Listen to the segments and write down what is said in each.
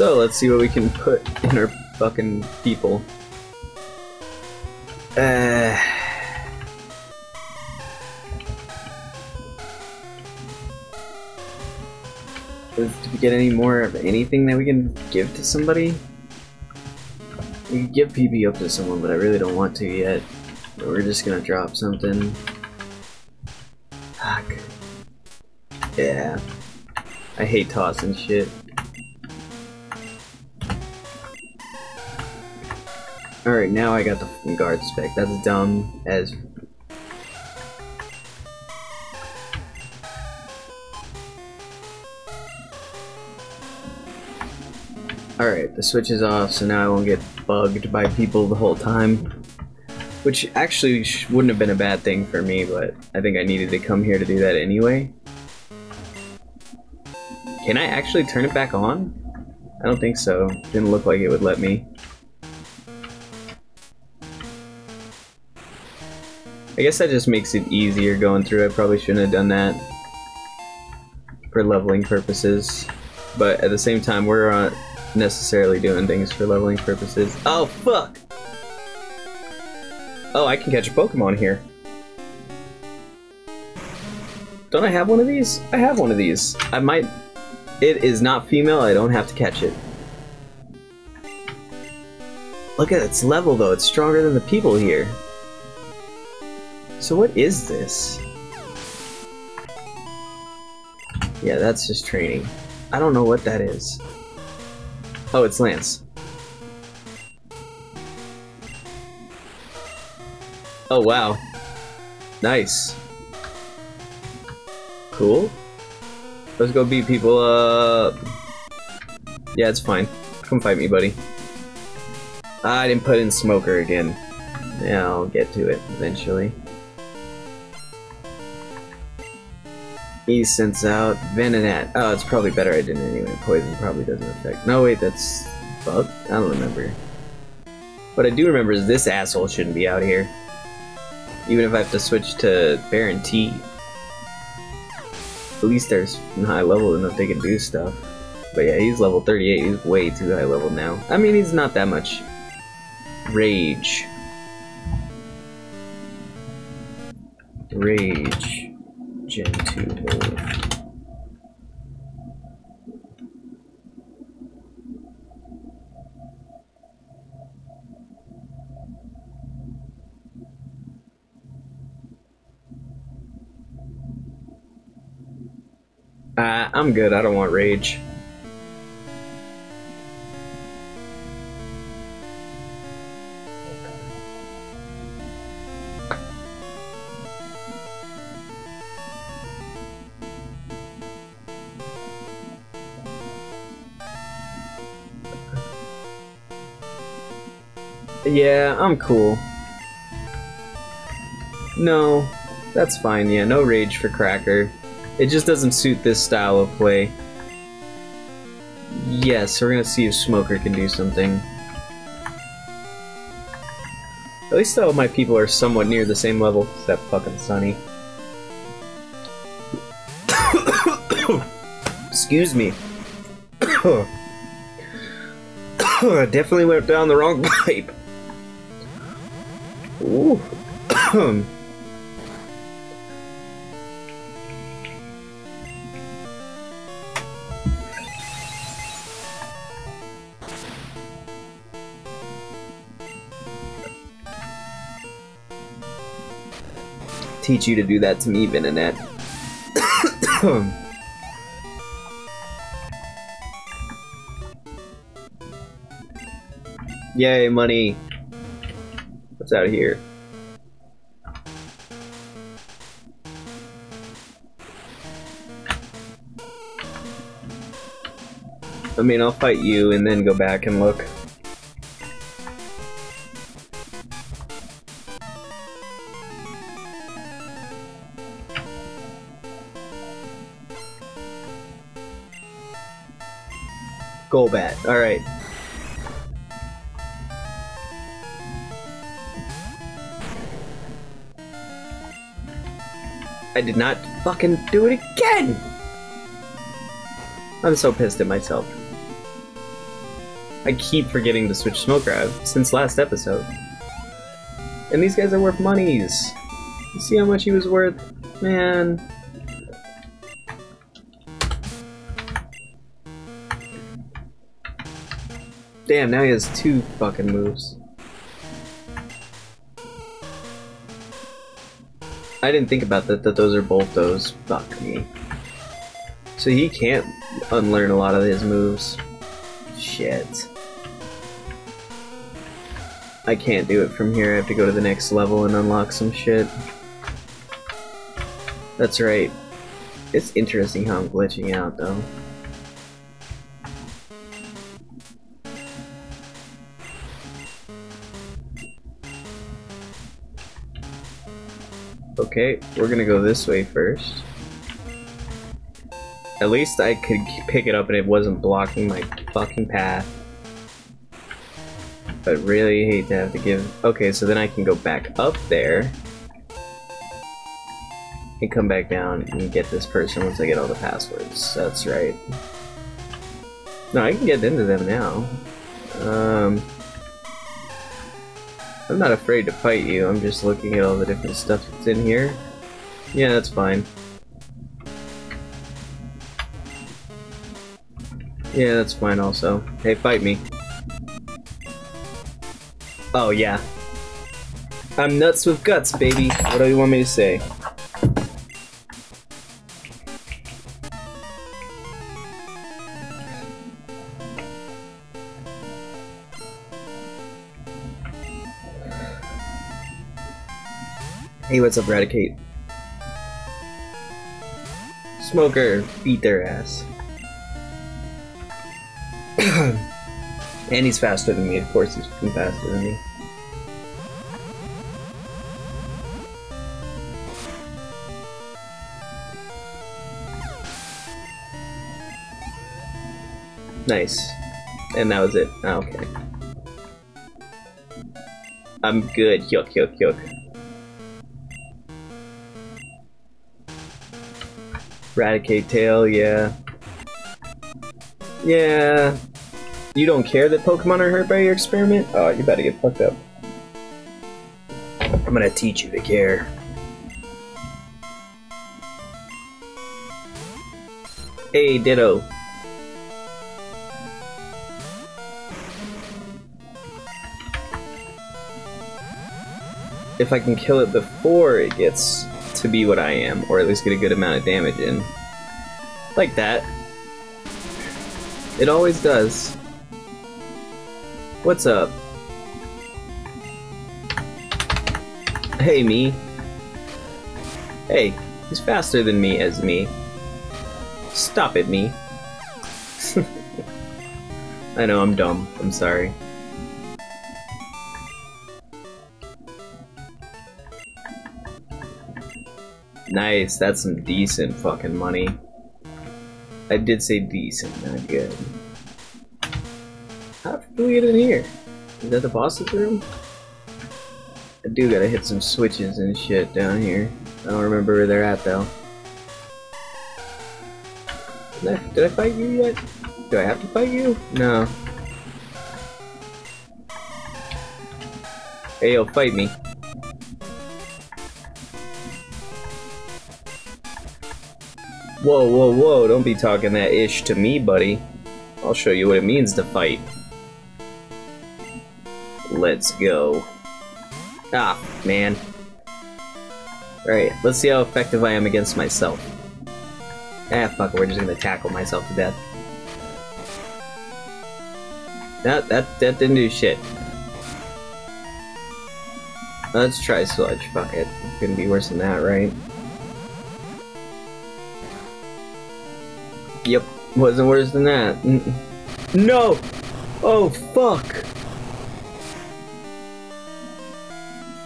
So let's see what we can put in our fucking people. Uh, did we get any more of anything that we can give to somebody? We could give PP Up to someone, but I really don't want to yet. We're just gonna drop something. Fuck. Yeah. I hate tossing shit. Alright, now I got the guard spec. That's dumb as Alright, the switch is off, so now I won't get bugged by people the whole time. Which actually wouldn't have been a bad thing for me, but I think I needed to come here to do that anyway. Can I actually turn it back on? I don't think so. Didn't look like it would let me. I guess that just makes it easier going through. I probably shouldn't have done that for leveling purposes. But at the same time, we're not necessarily doing things for leveling purposes. Oh, fuck! Oh, I can catch a Pokemon here. Don't I have one of these? I have one of these. I might... It is not female, I don't have to catch it. Look at its level though, it's stronger than the people here. So what is this? Yeah, that's just training. I don't know what that is. Oh, it's Lance. Oh, wow. Nice. Cool. Let's go beat people up. Yeah, it's fine. Come fight me, buddy. I didn't put in Smoker again. Yeah, I'll get to it eventually. He sends out Venonat. Oh, it's probably better I didn't anyway. Poison probably doesn't affect. No, wait, that's Bug? I don't remember. What I do remember is this asshole shouldn't be out here. Even if I have to switch to Baron T. At least they're high level enough they can do stuff. But yeah, he's level 38. He's way too high level now. I mean, he's not that much rage. Rage. Gen 2 mode. I'm good. I don't want rage. Yeah, I'm cool. No, that's fine, yeah, no rage for Cracker. It just doesn't suit this style of play. Yes, we're gonna see if Smoker can do something. At least all my people are somewhat near the same level, except fucking Sunny. Excuse me. I Definitely went down the wrong pipe. Ooh. Um, Teach you to do that to me, Venonat. Yay, money. What's out of here? I mean, I'll fight you and then go back and look. Golbat, alright. I did not fucking do it again! I'm so pissed at myself. I keep forgetting to switch Smoker out since last episode. And these guys are worth monies. You see how much he was worth? Man. Damn, now he has two fucking moves. I didn't think about that, that those are both those. Fuck me. So he can't unlearn a lot of his moves. Shit. I can't do it from here, I have to go to the next level and unlock some shit. That's right. It's interesting how I'm glitching out, though. Okay, we're gonna go this way first. At least I could pick it up and it wasn't blocking my fucking path. But really hate to have to give... Okay, so then I can go back up there. And come back down and get this person once I get all the passwords. That's right. No, I can get into them now. Um... I'm not afraid to fight you, I'm just looking at all the different stuff that's in here. Yeah, that's fine. Yeah, that's fine also. Hey, fight me. Oh, yeah. I'm nuts with guts, baby. What do you want me to say? Hey, what's up, Raticate? Smoker, beat their ass. and he's faster than me, of course he's faster than me. Nice. And that was it. Oh, okay. I'm good. Yuck, yuck, yuck. Eradicate tail, yeah. Yeah. You don't care that Pokemon are hurt by your experiment? Oh, you better get fucked up. I'm gonna teach you to care. Hey, Ditto. If I can kill it before it gets to be what I am, or at least get a good amount of damage in. Like that. It always does. What's up? Hey, me. Hey, he's faster than me as me. Stop it, me. I know, I'm dumb. I'm sorry. Nice, that's some decent fucking money. I did say decent, not good. How do we get in here? Is that the boss's room? I do gotta hit some switches and shit down here. I don't remember where they're at though. Did I, fight you yet? Do I have to fight you? No. Hey, yo, fight me. Whoa, whoa, whoa, don't be talking that ish to me, buddy. I'll show you what it means to fight. Let's go. Ah, man. Alright, let's see how effective I am against myself. Ah, fuck we're just gonna tackle myself to death. That, that, that didn't do shit. Let's try Sludge, fuck it. Couldn't be worse than that, right? Yep, wasn't worse than that. Mm. No! Oh, fuck!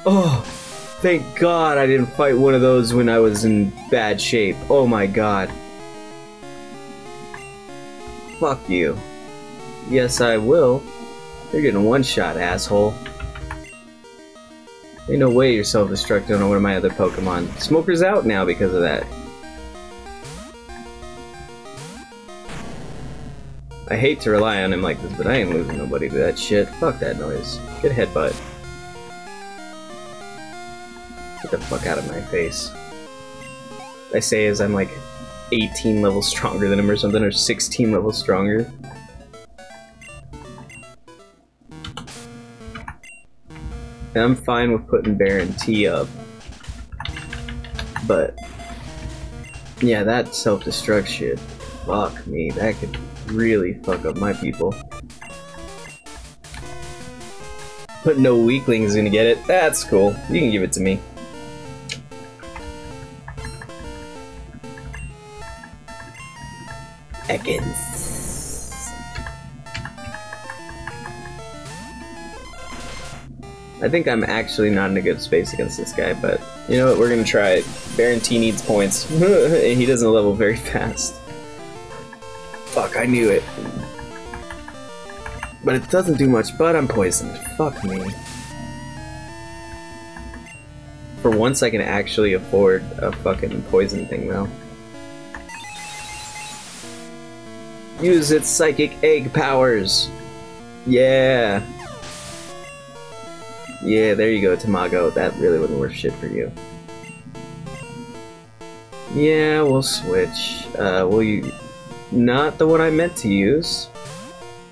Oh, thank God I didn't fight one of those when I was in bad shape. Oh my god. Fuck you. Yes, I will. You're getting one shot, asshole. Ain't no way you're self-destructing on one of my other Pokemon. Smoker's out now because of that. I hate to rely on him like this, but I ain't losing nobody to that shit. Fuck that noise. Get headbutt. Get the fuck out of my face. I say as I'm like 18 levels stronger than him or something, or 16 levels stronger. And I'm fine with putting Baron T up. But, yeah, that self-destruct shit, fuck me, that could really fuck up my people. But no weakling's gonna get it, that's cool, you can give it to me. Ekans. I think I'm actually not in a good space against this guy, but you know what, we're gonna try it. Baron needs points. he doesn't level very fast. Fuck, I knew it. But it doesn't do much, but I'm poisoned. Fuck me. For once I can actually afford a fucking poison thing though. Use its psychic egg powers! Yeah! Yeah, there you go, Tamago. That really wasn't worth shit for you. Yeah, we'll switch. Uh, will you... Not the one I meant to use.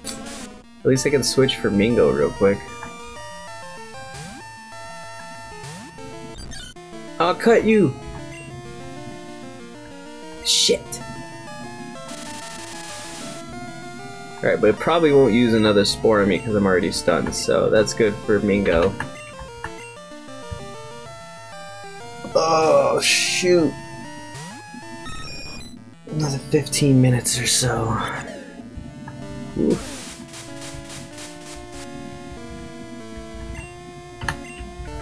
At least I can switch for Mingo real quick. I'll cut you! Shit! Alright, but it probably won't use another Spore on me because I'm already stunned, so that's good for Mingo. Oh, shoot! Another 15 minutes or so. Oof.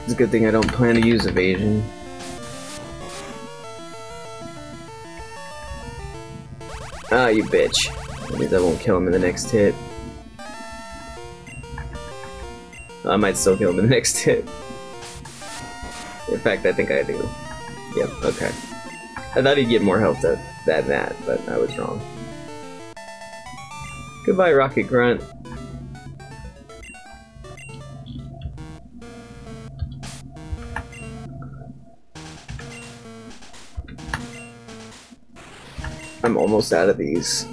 It's a good thing I don't plan to use evasion. Ah, you bitch. That means I won't kill him in the next hit. I might still kill him in the next hit. In fact, I think I do. Yep, okay. I thought he'd get more health than that, but I was wrong. Goodbye, Rocket Grunt. I'm almost out of these.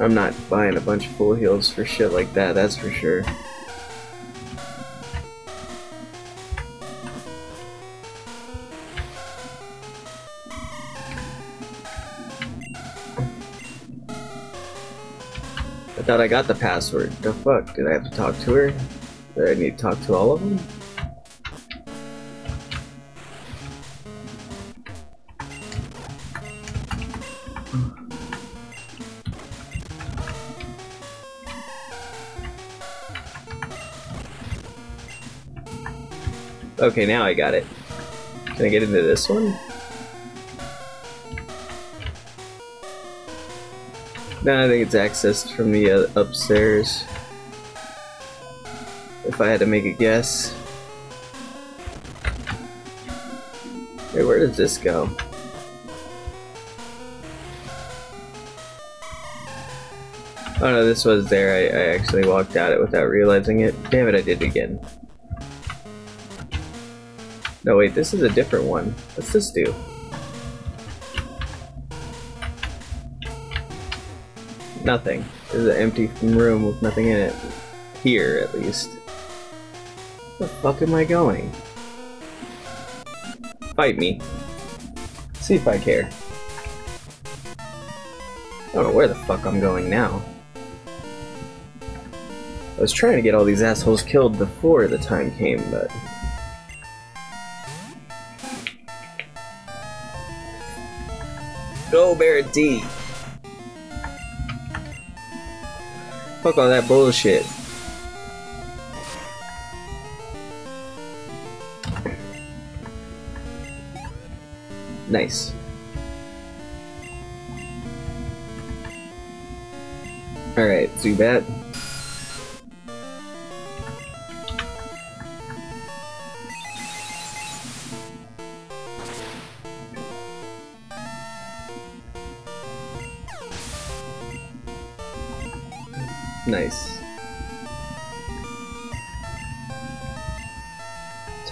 I'm not buying a bunch of full heals for shit like that, that's for sure. Thought I got the password. The fuck? Did I have to talk to her? Did I need to talk to all of them? Okay, now I got it. Can I get into this one? No, I think it's accessed from the uh, upstairs. If I had to make a guess. Hey, where does this go? Oh no, this was there. I, I actually walked out it without realizing it. Damn it, I did it again. No, wait, this is a different one. What's this do? Nothing. Is an empty room with nothing in it. Here, at least. Where the fuck am I going? Fight me. See if I care. I don't know where the fuck I'm going now. I was trying to get all these assholes killed before the time came, but Go Baron T. Fuck all that bullshit. Nice. Alright, Zubat.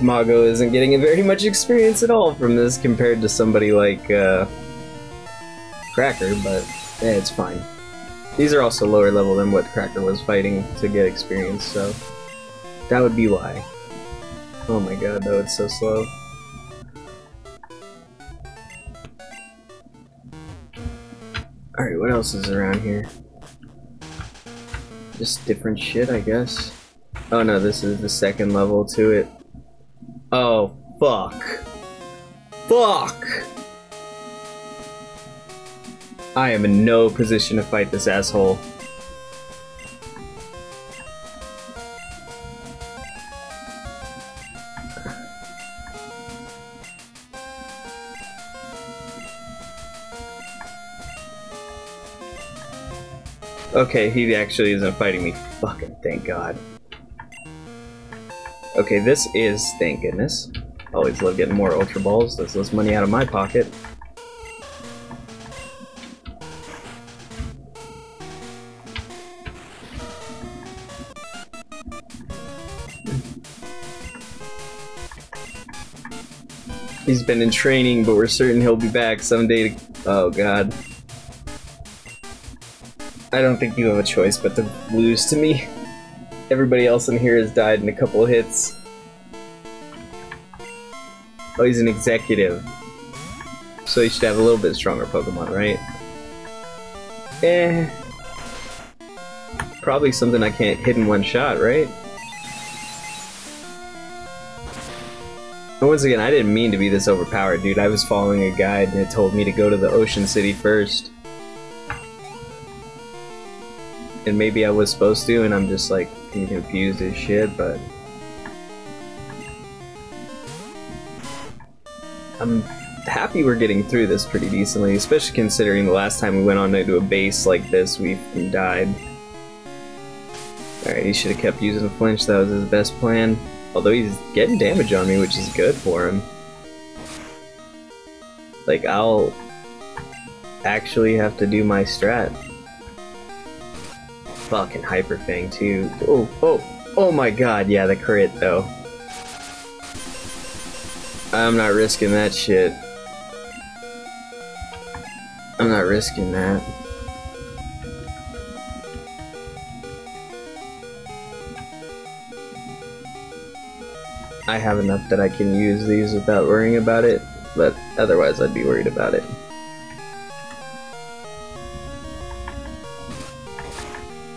Tamago isn't getting very much experience at all from this compared to somebody like uh, Cracker, but it's fine. These are also lower level than what Cracker was fighting to get experience, so that would be why. Oh my god, though, it's so slow. Alright, what else is around here? Just different shit, I guess. Oh no, this is the second level to it. Oh, fuck. Fuck! I am in no position to fight this asshole. Okay, he actually isn't fighting me. Fucking thank god. Okay, this is, thank goodness. Always love getting more Ultra Balls. That's less money out of my pocket. He's been in training, but we're certain he'll be back someday to- Oh god. I don't think you have a choice but to lose to me. Everybody else in here has died in a couple hits. Oh, he's an executive. So he should have a little bit stronger Pokemon, right? Eh. Probably something I can't hit in one shot, right? Once again, I didn't mean to be this overpowered, dude. I was following a guide and it told me to go to the Ocean City first. And maybe I was supposed to, and I'm just like confused as shit, but. I'm happy we're getting through this pretty decently, especially considering the last time we went on into a base like this, we died. Alright, he should have kept using the flinch, that was his best plan. Although he's getting damage on me, which is good for him. Like, I'll actually have to do my strat. Fucking Hyper Fang too. Oh, oh, oh my god, yeah, the crit though. I'm not risking that shit. I'm not risking that. I have enough that I can use these without worrying about it, but otherwise I'd be worried about it.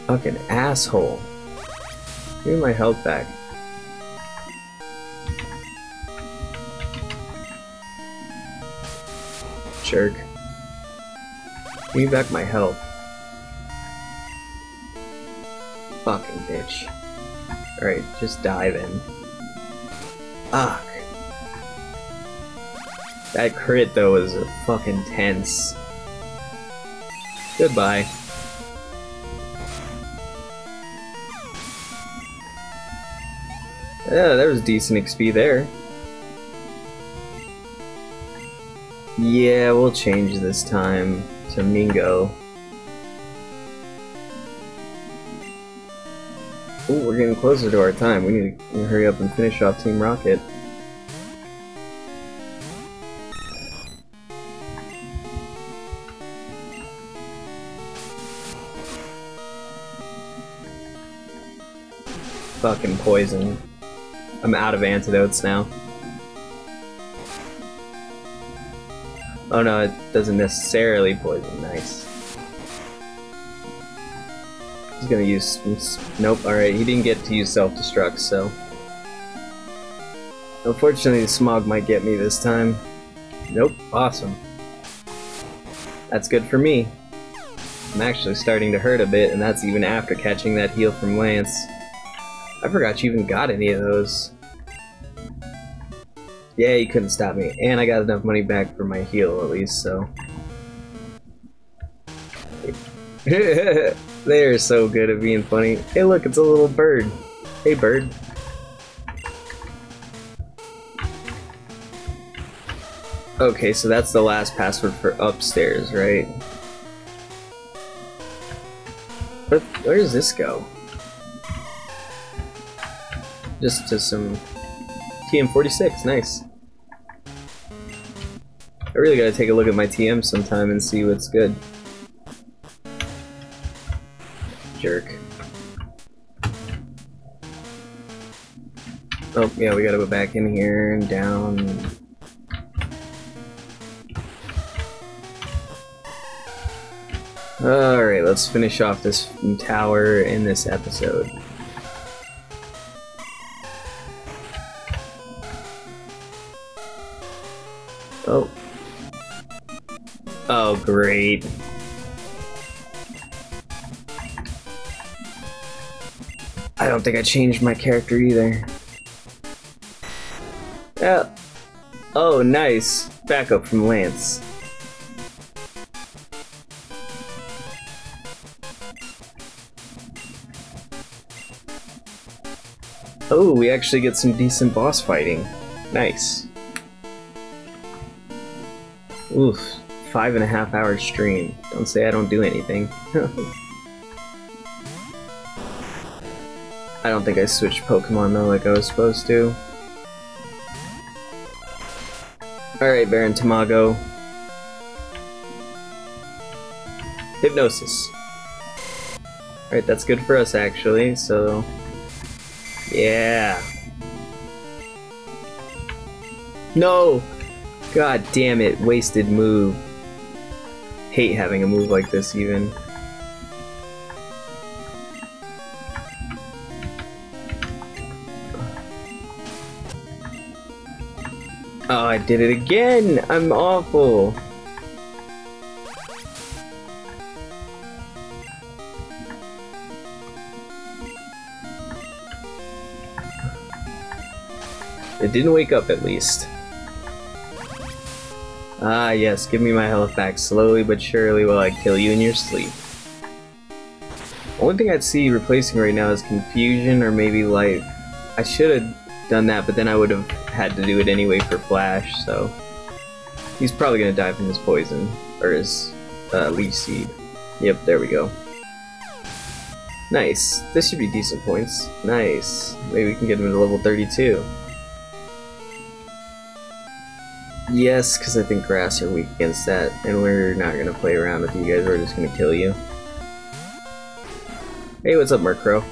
Fucking asshole. Give me my health back. Jerk. Give me back my health. Fucking bitch. Alright, just die then. Fuck. That crit though was fucking tense. Goodbye. Yeah, there was decent XP there. Yeah, we'll change this time to Mingo. Ooh, we're getting closer to our time. We need to hurry up and finish off Team Rocket. Fucking poison. I'm out of antidotes now. Oh no, it doesn't necessarily poison. Nice. He's gonna use. Nope, alright, he didn't get to use self destruct, so. Unfortunately, the smog might get me this time. Nope, awesome. That's good for me. I'm actually starting to hurt a bit, and that's even after catching that heal from Lance. I forgot you even got any of those. Yeah, you couldn't stop me. And I got enough money back for my heal, at least, so... They're so good at being funny. Hey look, it's a little bird. Hey bird. Okay, so that's the last password for upstairs, right? Where, where does this go? Just to some TM46, nice. I really gotta take a look at my TM sometime and see what's good. Jerk. Oh, yeah, we gotta go back in here and down. Alright, let's finish off this tower in this episode. Oh. Oh, great. I don't think I changed my character either. Yeah. Oh, nice. Backup from Lance. Oh, we actually get some decent boss fighting. Nice. Oof, five and a half hour stream. Don't say I don't do anything. I don't think I switched Pokemon though like I was supposed to. Alright, Baron Tamago. Hypnosis. Alright, that's good for us actually, so... Yeah. No! God damn it, wasted move. Hate having a move like this even. Oh, I did it again! I'm awful! It didn't wake up at least. Ah yes, give me my health back slowly but surely while I kill you in your sleep. One thing I'd see replacing right now is confusion or maybe life. I should have done that, but then I would have had to do it anyway for Flash, so... He's probably gonna die from his poison, or his uh, Leech Seed. Yep, there we go. Nice. This should be decent points. Nice. Maybe we can get him to level 32. Yes, because I think grass are weak against that, and we're not gonna play around with you guys, we're just gonna kill you. Hey, what's up, Murkrow?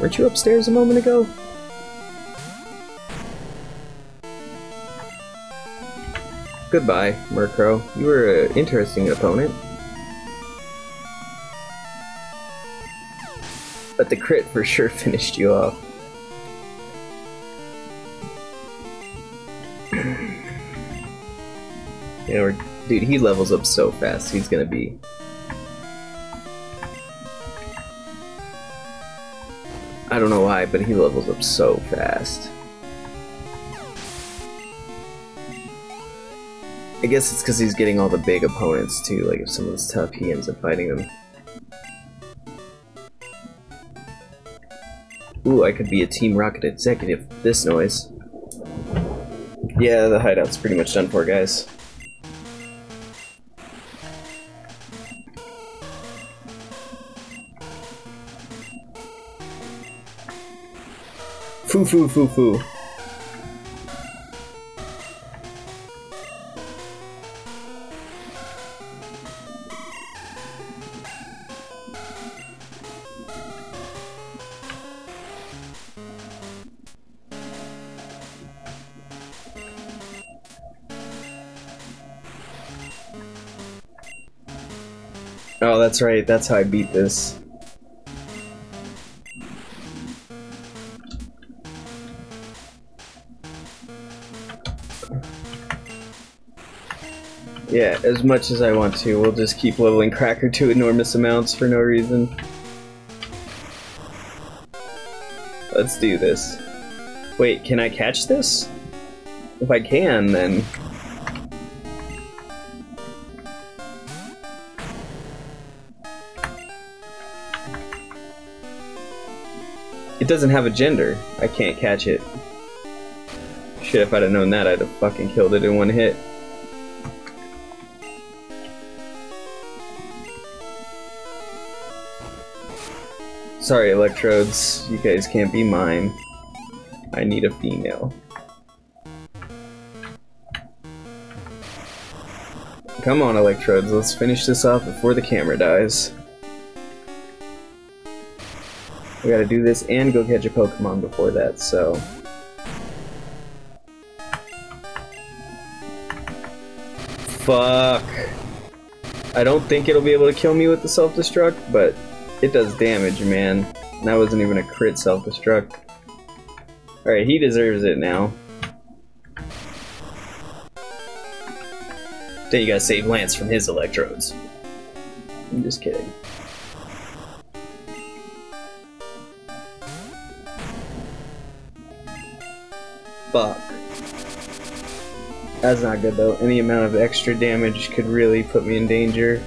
Weren't you upstairs a moment ago? Goodbye, Murkrow. You were an interesting opponent. But the crit for sure finished you off. Know, dude, he levels up so fast. He's gonna be I don't know why, but he levels up so fast. I guess it's because he's getting all the big opponents too, like if someone's tough, he ends up fighting them. Ooh, I could be a Team Rocket executive. This noise. Yeah, the hideout's pretty much done for, guys. Foo foo foo foo. Oh, that's right. That's how I beat this. Yeah, as much as I want to, we'll just keep leveling Cracker to enormous amounts for no reason. Let's do this. Wait, can I catch this? If I can, then... It doesn't have a gender. I can't catch it. Shit, if I'd have known that, I'd have fucking killed it in one hit. Sorry, electrodes. You guys can't be mine. I need a female. Come on, electrodes. Let's finish this off before the camera dies. We gotta do this and go catch a Pokemon before that, so... Fuck. I don't think it'll be able to kill me with the self-destruct, but it does damage, man. That wasn't even a crit self-destruct. Alright, he deserves it now. Then you gotta save Lance from his electrodes. I'm just kidding. Fuck. That's not good though. Any amount of extra damage could really put me in danger.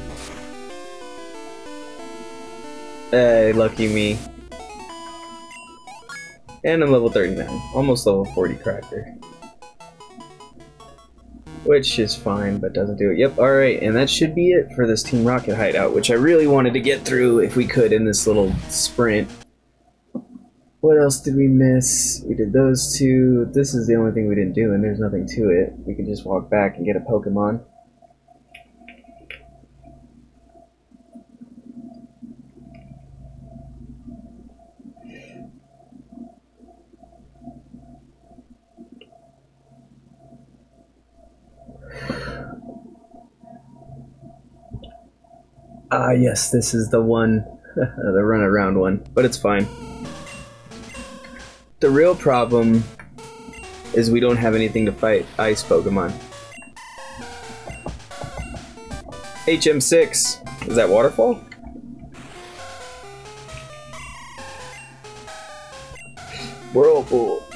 Hey, lucky me. And I'm level 39. Almost level 40 cracker. Which is fine, but doesn't do it. Yep, alright, and that should be it for this Team Rocket hideout, which I really wanted to get through if we could in this little sprint. What else did we miss? We did those two. This is the only thing we didn't do, and there's nothing to it. We can just walk back and get a Pokemon. Ah, yes, this is the one, the run around one, but it's fine. The real problem is we don't have anything to fight ice Pokemon. HM6, is that Waterfall? Whirlpool.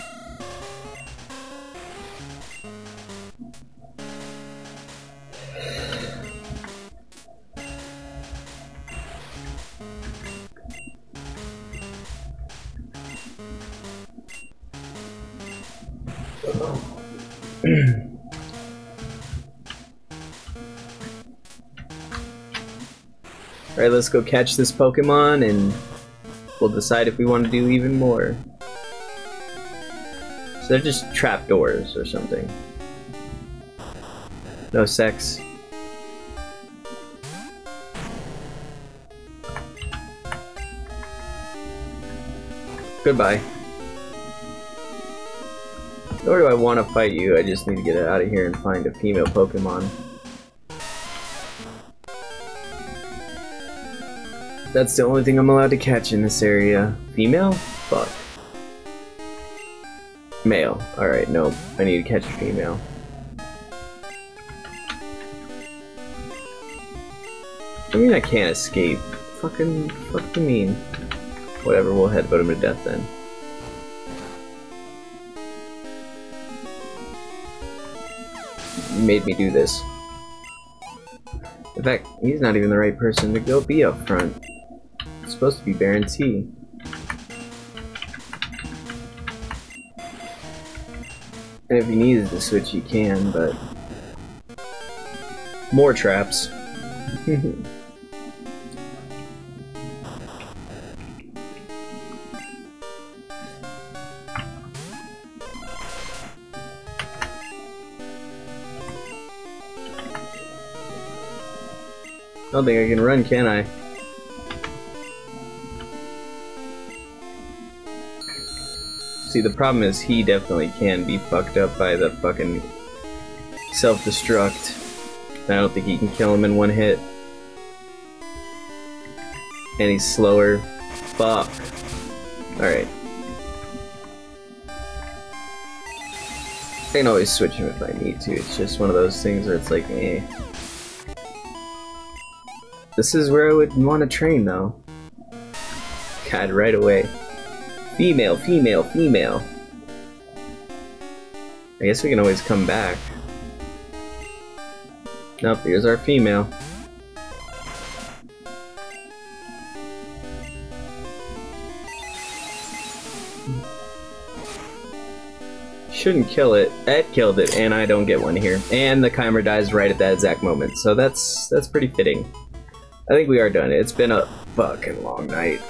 Let's go catch this Pokemon and we'll decide if we want to do even more. So they're just trapdoors or something. No sex. Goodbye. Nor do I want to fight you, I just need to get out of here and find a female Pokemon. That's the only thing I'm allowed to catch in this area. Female? Fuck. Male. Alright, nope. I need to catch a female. I mean I can't escape. Fucking, fuck you mean? Whatever, we'll headbutt him to death then. You made me do this. In fact, he's not even the right person to go be up front. Supposed to be Baron T. And if you needs to switch, you can, but... More traps. I don't think I can run, can I? See, the problem is he definitely can be fucked up by the fucking self-destruct. I don't think he can kill him in one hit. And he's slower. Fuck. Alright. I can always switch him if I need to. It's just one of those things where it's like, eh. This is where I would want to train, though. God, right away. Female, female, female. I guess we can always come back. Nope, here's our female. Shouldn't kill it. Ed killed it, and I don't get one here. And the Keimer dies right at that exact moment, so that's that's pretty fitting. I think we are done. It's been a fucking long night.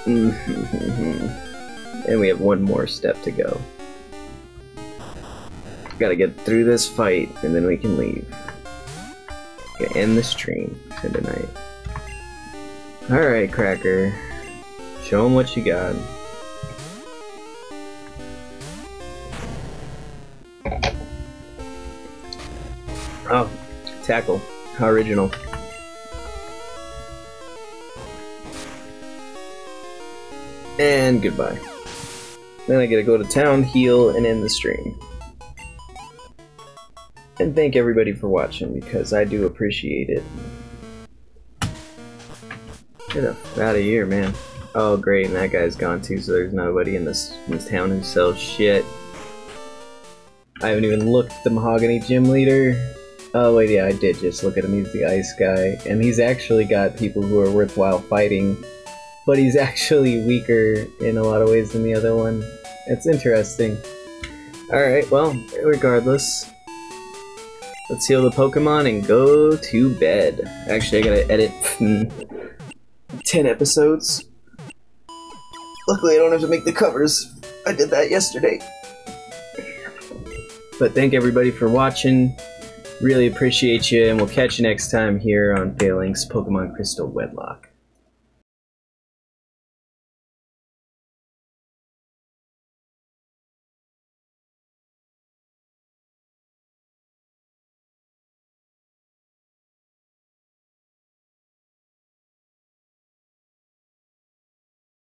And we have one more step to go. Gotta get through this fight, and then we can leave. End the stream for tonight. Alright, Cracker. Show him what you got. Oh, tackle. How original. And goodbye. Then I gotta go to town, heal, and end the stream. And thank everybody for watching, because I do appreciate it. Get out of here, man. Oh, great, and that guy's gone too, so there's nobody in this, in this town who sells shit. I haven't even looked at the Mahogany Gym Leader. Oh, wait, yeah, I did just look at him. He's the ice guy. And he's actually got people who are worthwhile fighting. But he's actually weaker in a lot of ways than the other one. It's interesting. Alright, well, regardless. Let's heal the Pokemon and go to bed. Actually, I gotta edit 10 episodes. Luckily, I don't have to make the covers. I did that yesterday. But thank everybody for watching. Really appreciate you, and we'll catch you next time here on Fail Inc Pokemon Crystal Wedlocke.